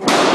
you.